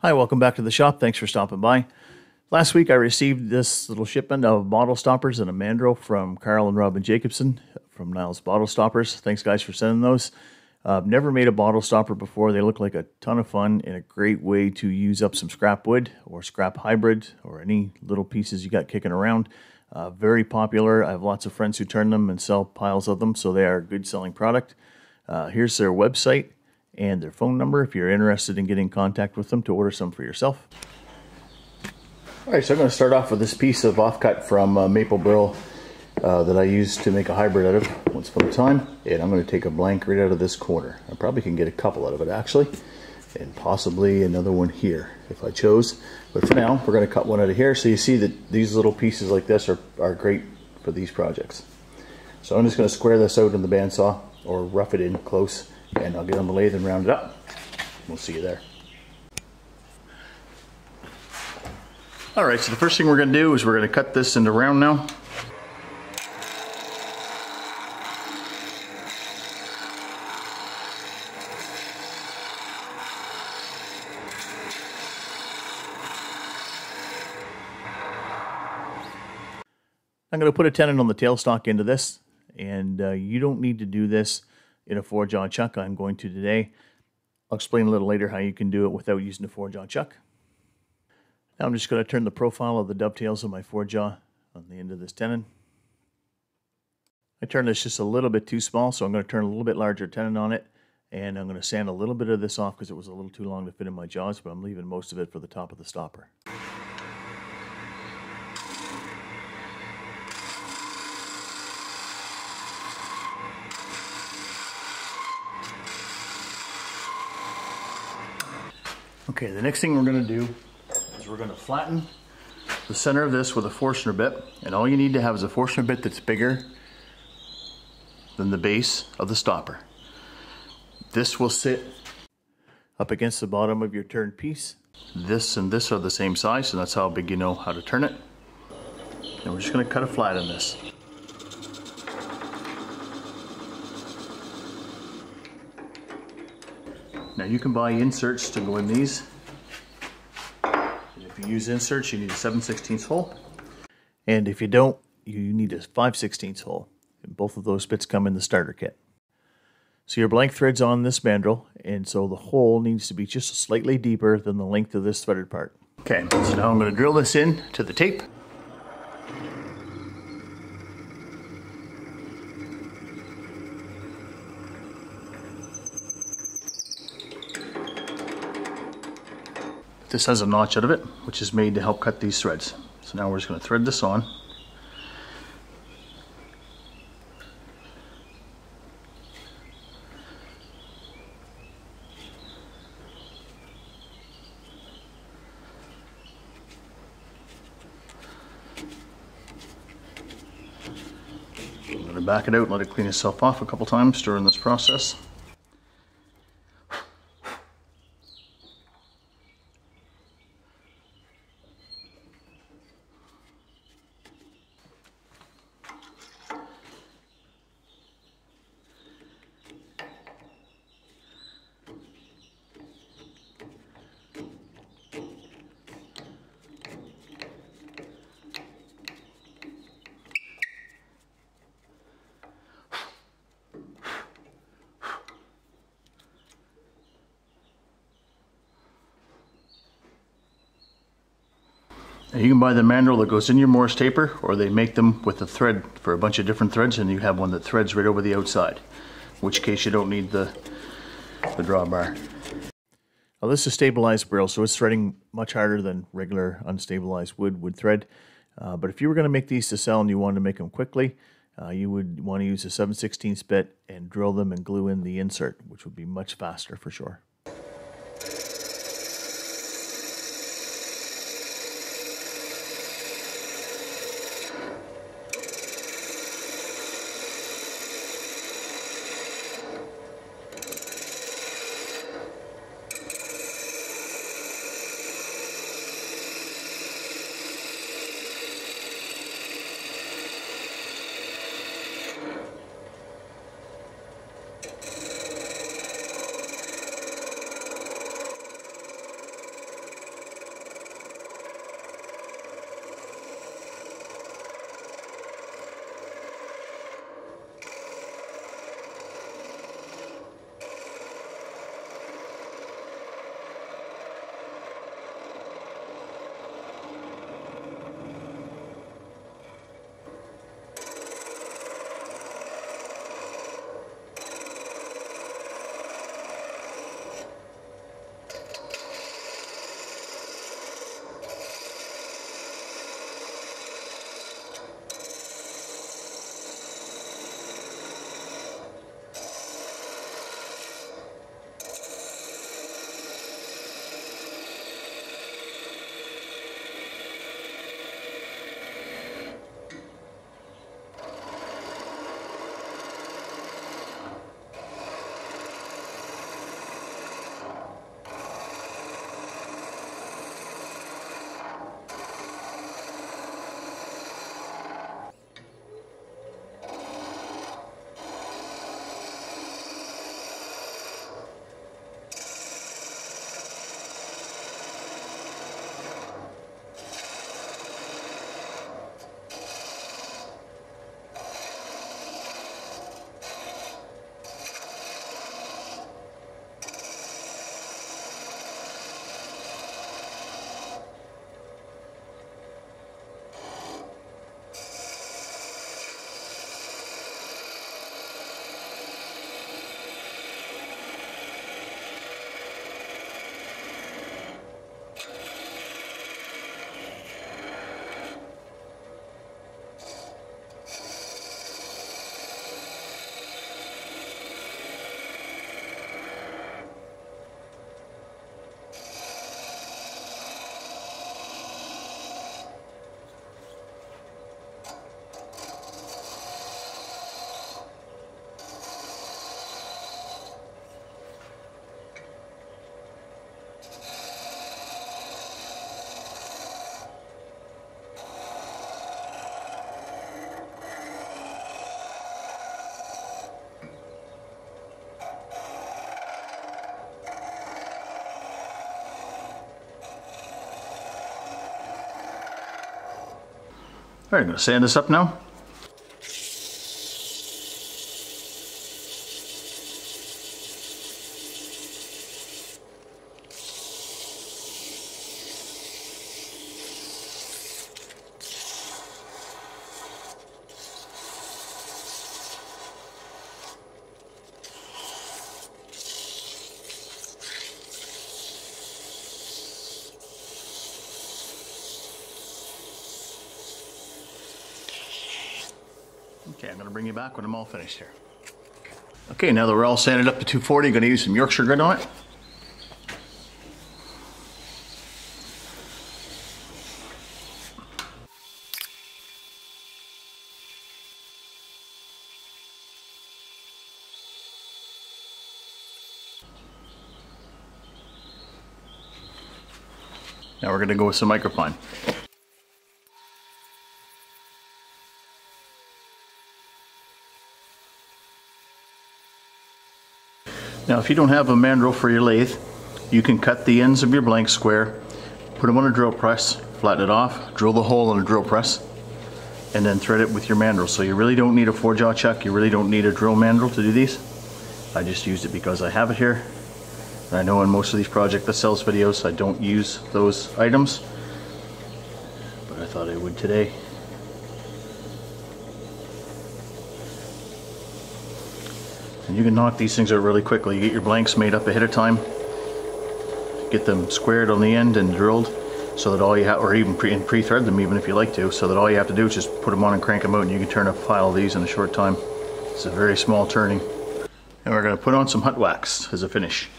Hi, welcome back to the shop. Thanks for stopping by. Last week I received this little shipment of bottle stoppers and a mandrel from Carl and Robin Jacobson from Niles Bottle Stoppers. Thanks guys for sending those. Uh, never made a bottle stopper before. They look like a ton of fun and a great way to use up some scrap wood or scrap hybrid or any little pieces you got kicking around. Uh, very popular. I have lots of friends who turn them and sell piles of them, so they are a good selling product. Uh, here's their website and their phone number if you're interested in getting in contact with them to order some for yourself. All right, so I'm going to start off with this piece of offcut from uh, Maple Burl uh, that I use to make a hybrid out of once upon a time. And I'm going to take a blank right out of this corner. I probably can get a couple out of it actually, and possibly another one here if I chose. But for now, we're going to cut one out of here. So you see that these little pieces like this are, are great for these projects. So I'm just going to square this out in the bandsaw or rough it in close and I'll get on the lathe and round it up. We'll see you there. All right, so the first thing we're gonna do is we're gonna cut this into round now. I'm going to put a tenon on the tailstock into this, and uh, you don't need to do this in a four jaw chuck. I'm going to today. I'll explain a little later how you can do it without using a four jaw chuck. Now I'm just going to turn the profile of the dovetails of my four jaw on the end of this tenon. I turned this just a little bit too small, so I'm going to turn a little bit larger tenon on it. And I'm going to sand a little bit of this off because it was a little too long to fit in my jaws, but I'm leaving most of it for the top of the stopper. Okay, the next thing we're going to do is we're going to flatten the center of this with a Forstner bit. And all you need to have is a Forstner bit that's bigger than the base of the stopper. This will sit up against the bottom of your turn piece. This and this are the same size, so that's how big you know how to turn it. And we're just going to cut a flat in this. Now you can buy inserts to go in these. if you use inserts, you need a 7 16 hole. And if you don't, you need a 5 16 hole. And both of those bits come in the starter kit. So your blank thread's on this mandrel, and so the hole needs to be just slightly deeper than the length of this threaded part. Okay, so now I'm going to drill this in to the tape. This has a notch out of it, which is made to help cut these threads. So now we're just going to thread this on. Back it out let it clean itself off a couple times during this process. You can buy the mandrel that goes in your Morse taper or they make them with a thread for a bunch of different threads and you have one that threads right over the outside. In which case you don't need the, the drawbar. Now this is stabilized burl, so it's threading much harder than regular unstabilized wood would thread. Uh, but if you were going to make these to sell and you wanted to make them quickly, uh, you would want to use a 7 16 bit and drill them and glue in the insert, which would be much faster for sure. I'm gonna sand this up now. Okay, I'm gonna bring you back when I'm all finished here. Okay, now that we're all sanded up to 240, I'm gonna use some Yorkshire grit on it. Now we're gonna go with some microfine. Now if you don't have a mandrel for your lathe, you can cut the ends of your blank square, put them on a drill press, flatten it off, drill the hole in a drill press, and then thread it with your mandrel. So you really don't need a four jaw chuck, you really don't need a drill mandrel to do these. I just used it because I have it here. And I know in most of these project that sells videos, I don't use those items, but I thought I would today. You can knock these things out really quickly. You get your blanks made up ahead of time, get them squared on the end and drilled so that all you have, or even pre, pre-thread them even if you like to, so that all you have to do is just put them on and crank them out and you can turn a pile of these in a short time. It's a very small turning. And we're gonna put on some Hut wax as a finish.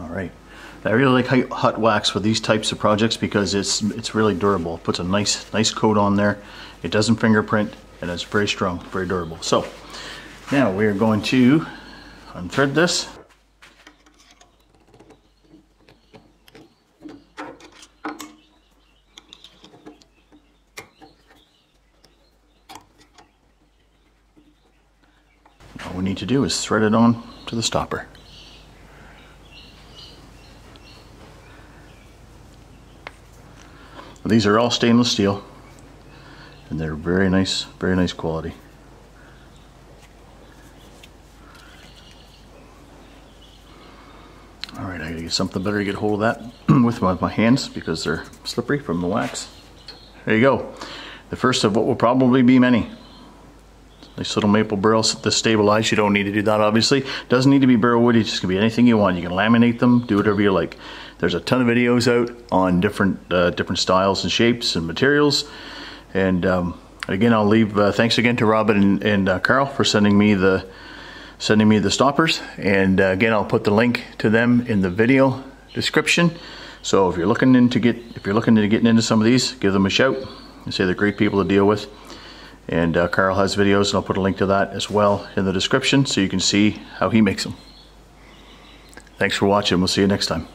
All right. I really like Hut wax for these types of projects because it's it's really durable. It puts a nice nice coat on there. It doesn't fingerprint and it's very strong, very durable. So now we're going to unthread this. All we need to do is thread it on to the stopper. These are all stainless steel and they're very nice, very nice quality. All right, I gotta get something better to get hold of that with my, my hands because they're slippery from the wax. There you go. The first of what will probably be many. Nice little maple burl to stabilize. You don't need to do that, obviously. Doesn't need to be burl wood. It just can be anything you want. You can laminate them, do whatever you like. There's a ton of videos out on different uh, different styles and shapes and materials. And um, again, I'll leave. Uh, thanks again to Robin and, and uh, Carl for sending me the sending me the stoppers. And uh, again, I'll put the link to them in the video description. So if you're looking into get if you're looking into getting into some of these, give them a shout. and say they're great people to deal with. And uh, Carl has videos, and I'll put a link to that as well in the description so you can see how he makes them. Thanks for watching. We'll see you next time.